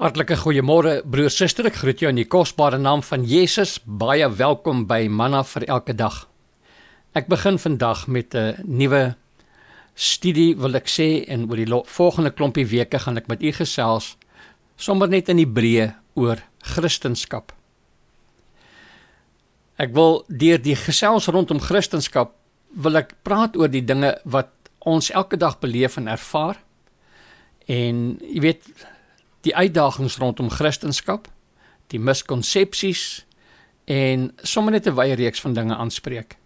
Hartlike goeiemôre broer suster, ek groet jou in die kosbare naam van Jesus. Baie welkom by Manna vir elke dag. Ek begin vandag met 'n nuwe studie wil ek sê en oor die volgende klompie weke gaan ek met u gesels sommer net in Hebreë oor Christendom. Ek wil deur die gesels rondom Christendom wil ek praat oor die dinge wat ons elke dag beleef en ervaar. En jy weet die uitdagings rondom Christendom, die miskonsepsies en sommer net 'n wye reeks van dinge aanspreek.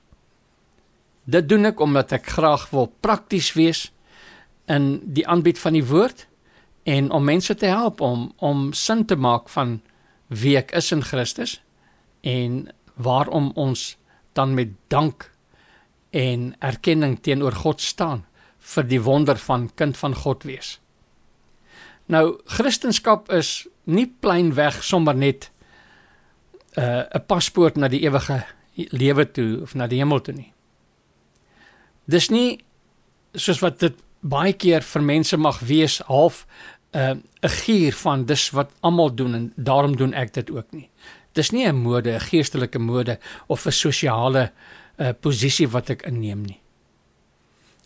Dit doen ek omdat ek graag wil prakties wees in die aanbied van die woord en om mense te help om om sin te maak van wie ek is in Christus en waarom ons dan met dank en erkenning teenoor God staan vir die wonder van kind van God wees. Nou Christendom is nie pleinweg sommer net 'n uh, paspoort na die ewige lewe toe of na die hemel toe nie. Dis nie soos wat dit baie keer vir mense mag wees half 'n uh, gier van dis wat almal doen en daarom doen ek dit ook nie. Dis nie 'n mode, 'n geestelike mode of 'n sosiale uh, posisie wat ek inneem nie.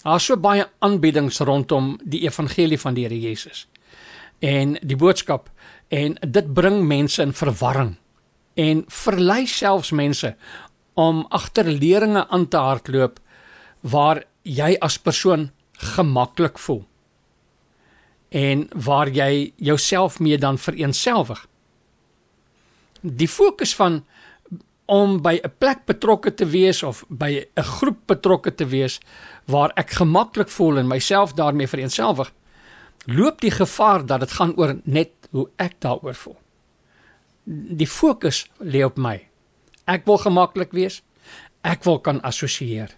Daar's so baie aanbiedings rondom die evangelie van die Here Jesus en die boodskap en dit bring mense in verwarring en verlei selfs mense om agter leringe aan te hardloop waar jy as persoon gemaklik voel en waar jy jouself mee dan vereenselwig. Die fokus van om by 'n plek betrokke te wees of by 'n groep betrokke te wees waar ek gemaklik voel en myself daarmee vereenselwig loop die gevaar dat dit gaan oor net hoe ek daaroor voel. Die fokus lê op my. Ek wil gemaklik wees. Ek wil kan assosieer.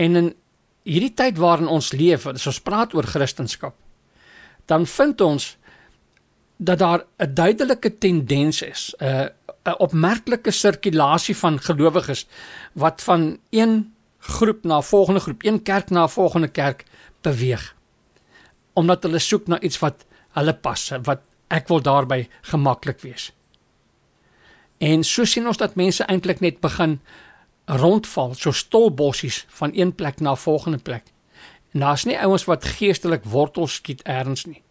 En in hierdie tyd waarin ons leef, as ons praat oor Christendom, dan vind ons dat daar 'n duidelike tendens is, 'n 'n opmerklike sirkulasie van gelowiges wat van een groep na volgende groep, een kerk na volgende kerk beweeg omdat hulle soek na iets wat hulle pas, wat ek wil daarby gemaklik wees. En so sien ons dat mense eintlik net begin rondval, so stolbossies van een plek na volgende plek. En daar's nie ouens wat geestelik wortels skiet eers nie.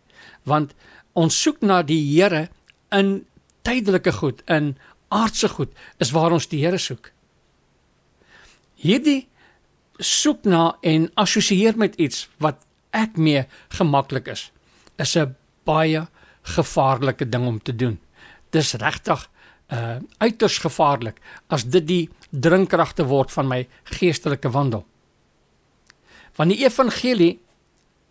Want ons soek na die Here in tydelike goed, in aardse goed, is waar ons die Here soek. Hierdie soek na en assosieer met iets wat ek mee gemaklik is, is 'n baie gevaarlike ding om te doen. Dis regtig uh uiters gevaarlik as dit die drinkragte word van my geestelike wandel. Want die evangelie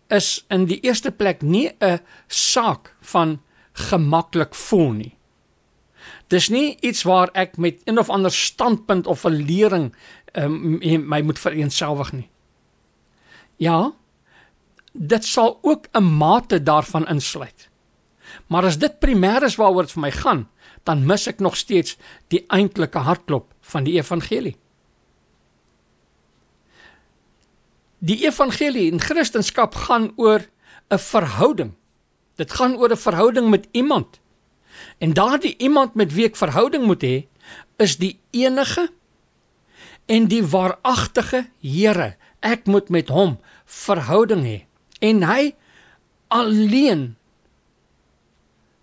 is in die eerste plek nie 'n saak van gemaklik voel nie. Dis nie iets waar ek met een of ander standpunt of 'n lering um, my moet vereenselwig nie. Ja, dit sal ook 'n mate daarvan insluit. Maar as dit primêr is waaroor dit vir my gaan, dan mis ek nog steeds die eintlike hartklop van die evangelie. Die evangelie en Christendom gaan oor 'n verhouding. Dit gaan oor 'n verhouding met iemand. En daardie iemand met wie ek verhouding moet hê, is die enige en die waaragtige Here. Ek moet met hom verhouding hê en hy alleen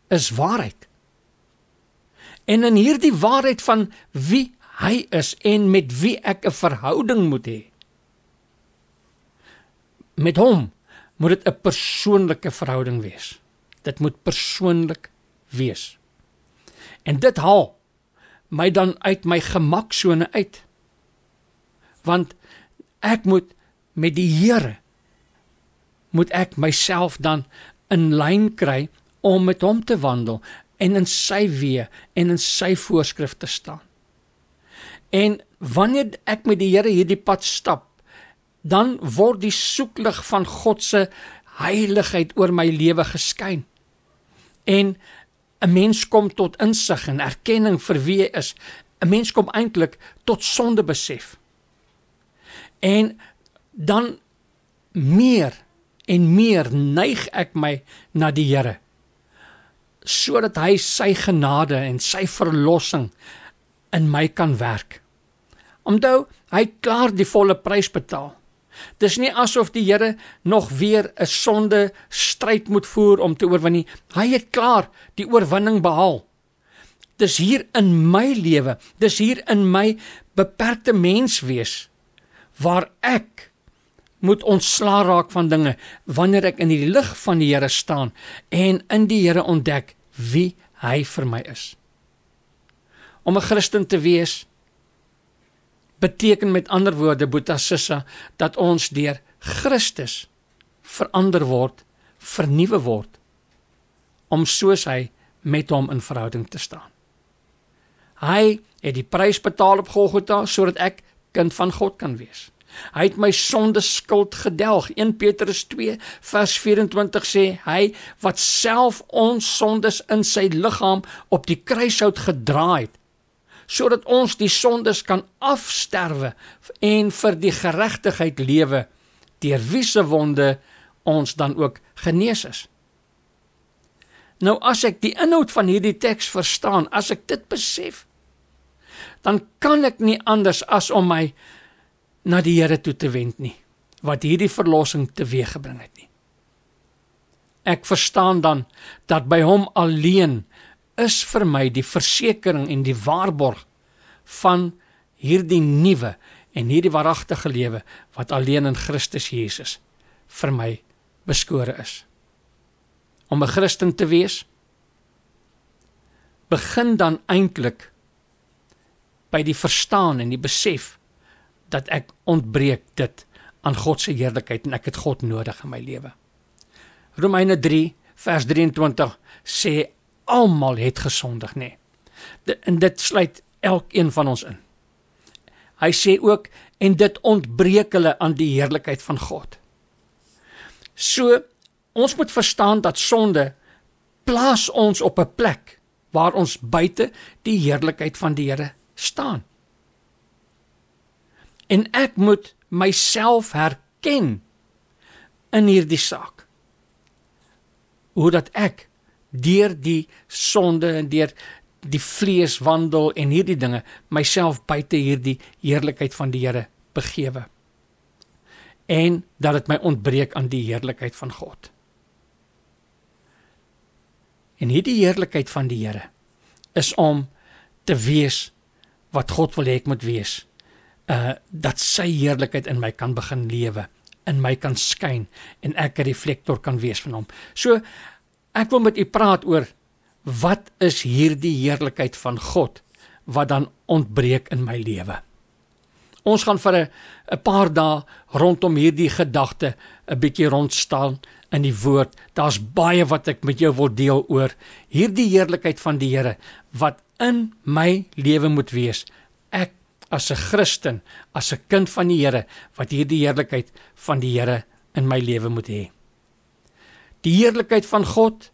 is waarheid. En in hierdie waarheid van wie hy is en met wie ek 'n verhouding moet hê. Met hom moet dit 'n persoonlike verhouding wees. Dit moet persoonlik wees. En dit haal my dan uit my gemaksone uit. Want ek moet met die Here moet ek myself dan in lyn kry om met hom te wandel en in sy weë en in sy voorskrifte staan. En wanneer ek met die Here hierdie pad stap, dan word die soeklig van God se heiligheid oor my lewe geskyn. En 'n mens kom tot insig en erkenning vir wie hy is. 'n Mens kom eintlik tot sonde besef. En dan meer en meer neig ek my na die Here sodat hy sy genade en sy verlossing in my kan werk. Onthou, hy het klaar die volle prys betaal. Dis nie asof die Here nog weer 'n sonde stryd moet voer om te oorwin nie. Hy het klaar die oorwinning behaal. Dis hier in my lewe, dis hier in my beperkte menswees waar ek moet ontsla raak van dinge wanneer ek in die lig van die Here staan en in die Here ontdek wie hy vir my is. Om 'n Christen te wees beteken met ander woorde Boeta Sissa dat ons deur Christus verander word, vernuwe word om soos hy met hom in verhouding te staan. Hy het die prys betaal op Golgotha sodat ek kind van God kan wees. Hy het my sonde skuld gedelg. 1 Petrus 2 vers 24 sê hy wat self ons sondes in sy liggaam op die kruishout gedra het sodat ons die sondes kan afsterwe en vir die geregtigheid lewe deur wie se wonde ons dan ook genees is. Nou as ek die inhoud van hierdie teks verstaan, as ek dit besef, dan kan ek nie anders as om my na die Here toe te wend nie wat hierdie verlossing teweeggebring het nie. Ek verstaan dan dat by hom alleen is vir my die versekering en die waarborg van hierdie nuwe en hierdie waaragtige lewe wat alleen in Christus Jesus vir my beskore is. Om 'n Christen te wees begin dan eintlik by die verstaan en die besef dat ek ontbreek dit aan God se heerlikheid en ek het God nodig in my lewe. Romeine 3 vers 23 sê almal het gesondig nê. Nee. En dit sluit elkeen van ons in. Hy sê ook en dit ontbreek hulle aan die heerlikheid van God. So ons moet verstaan dat sonde plaas ons op 'n plek waar ons buite die heerlikheid van die Here staan. En ek moet myself herken in hierdie saak. Hoe dat ek deur die sonde en deur die vlees wandel en hierdie dinge myself buite hierdie heerlikheid van die Here begewe en dat dit my ontbreek aan die heerlikheid van God. En hierdie heerlikheid van die Here is om te wees wat God wil hê ek moet wees. Uh dat sy heerlikheid in my kan begin lewe, in my kan skyn en ek 'n reflektor kan wees van hom. So Ek wil met u praat oor wat is hierdie heerlikheid van God wat dan ontbreek in my lewe. Ons gaan vir 'n paar dae rondom hierdie gedagte 'n bietjie rondstaan in die woord. Daar's baie wat ek met jou wil deel oor hierdie heerlikheid van die Here wat in my lewe moet wees. As 'n Christen, as 'n kind van die Here wat hierdie heerlikheid van die Here in my lewe moet hê die heerlikheid van God.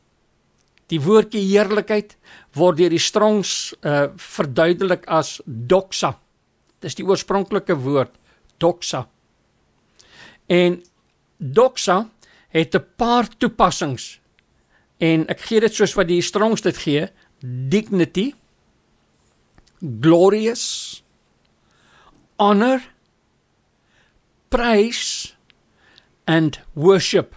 Die woordjie heerlikheid word deur die Strongs uh verduidelik as doxa. Dis die oorspronklike woord doxa. En doxa het 'n paar toepassings. En ek gee dit soos wat die Strongs dit gee: dignity, glorious, honor, praise and worship.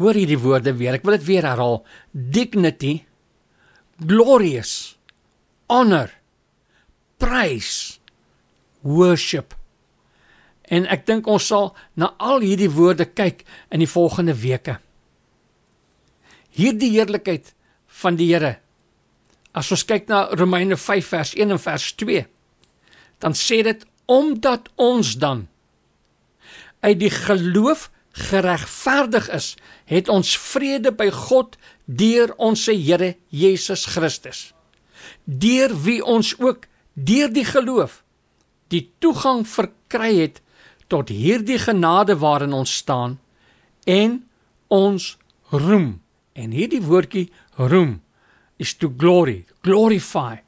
Hoor hierdie woorde weer. Ek wil dit weer herhaal. Dignity, glorious, honor, praise, worship. En ek dink ons sal na al hierdie woorde kyk in die volgende weke. Hierdie heerlikheid van die Here. As ons kyk na Romeine 5 vers 1 en vers 2, dan sê dit omdat ons dan uit die geloof geregverdig is, het ons vrede by God deur ons Here Jesus Christus. Deur wie ons ook deur die geloof die toegang verkry het tot hierdie genade waarin ons staan en ons roem. En hierdie woordjie roem is to glory, glorify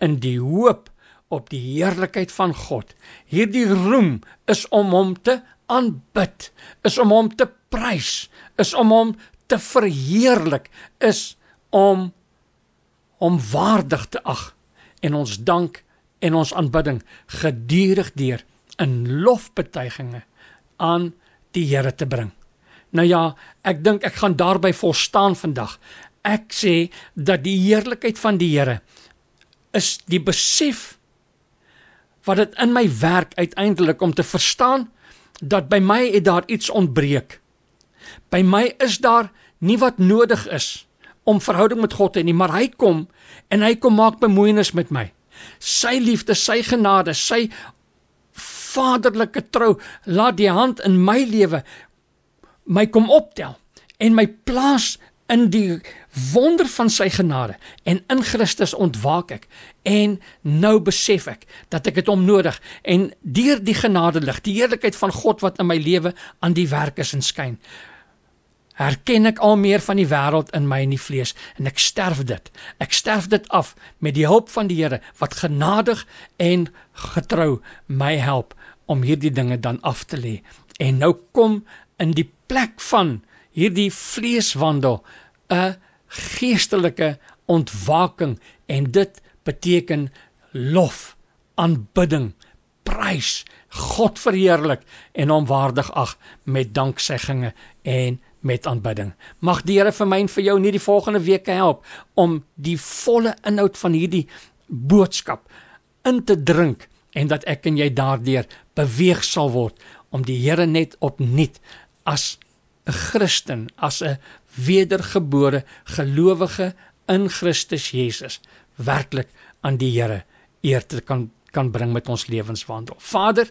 in die hoop op die heerlikheid van God. Hierdie roem is om hom te aanbid, is om hom te prys, is om hom te verheerlik, is om om waardig te ag en ons dank en ons aanbidding gedurig deur in lofbetuigings aan die Here te bring. Nou ja, ek dink ek gaan daarby volstaan vandag. Ek sê dat die heerlikheid van die Here is die besef wat dit in my werk uiteindelik om te verstaan dat by my het daar iets ontbreek. By my is daar nie wat nodig is om verhouding met God te hê nie, maar hy kom en hy kom maak bemoeienis met my. Sy liefde, sy genade, sy vaderlike trou laat die hand in my lewe my kom optel en my plaas in die wonder van sy genade en in Christus ontwaak ek en nou besef ek dat ek dit om nodig en deur die genade lig die heerlikheid van God wat in my lewe aan die werk is en skyn herken ek al meer van die wêreld in my in die vlees en ek sterf dit. Ek sterf dit af met die hulp van die Here wat genadig en getrou my help om hierdie dinge dan af te lê. En nou kom in die plek van hierdie vleeswandel 'n geestelike ontwaking en dit beteken lof, aanbidding, prys, God verheerlik en hom waardig ag met danksegginge en met aanbidding. Mag die Here vir my en vir jou in hierdie volgende weke help om die volle inhoud van hierdie boodskap in te drink en dat ek en jy daardeur beweeg sal word om die Here net opnuut as 'n Christen, as 'n wedergebore gelowige in Christus Jesus werklik aan die Here eer te kan kan bring met ons lewenswandel. Vader,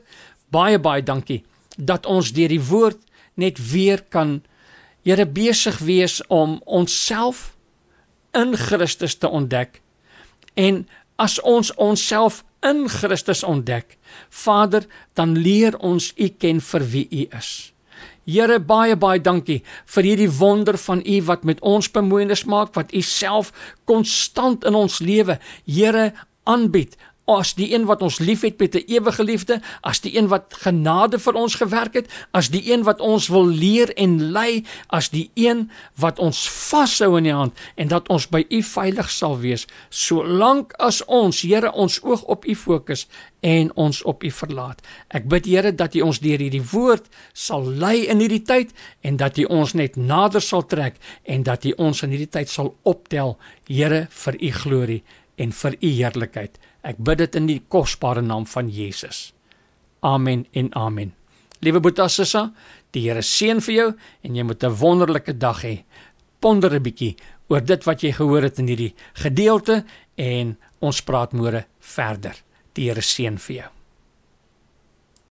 baie baie dankie dat ons deur die woord net weer kan Here besig wees om onsself in Christus te ontdek. En as ons onsself in Christus ontdek, Vader, dan leer ons U ken vir wie U is. Here baie baie dankie vir hierdie wonder van U wat met ons bemoeienis maak wat U self konstant in ons lewe Here aanbied as die een wat ons liefhet met 'n ewige liefde, as die een wat genade vir ons gewerk het, as die een wat ons wil leer en lei, as die een wat ons vashou in die hand en dat ons by U veilig sal wees, solank as ons Here ons oog op U fokus en ons op U verlaat. Ek bid Here dat U ons deur hierdie woord sal lei in hierdie tyd en dat U ons net nader sal trek en dat U ons in hierdie tyd sal optel, Here, vir U glorie en vir U heerlikheid. Ek bid dit in die kosbare naam van Jesus. Amen en amen. Liewe Boeta Sissa, die Here seën vir jou en jy moet 'n wonderlike dag hê. Ponder 'n bietjie oor dit wat jy gehoor het in hierdie gedeelte en ons praat môre verder. Die Here seën vir jou.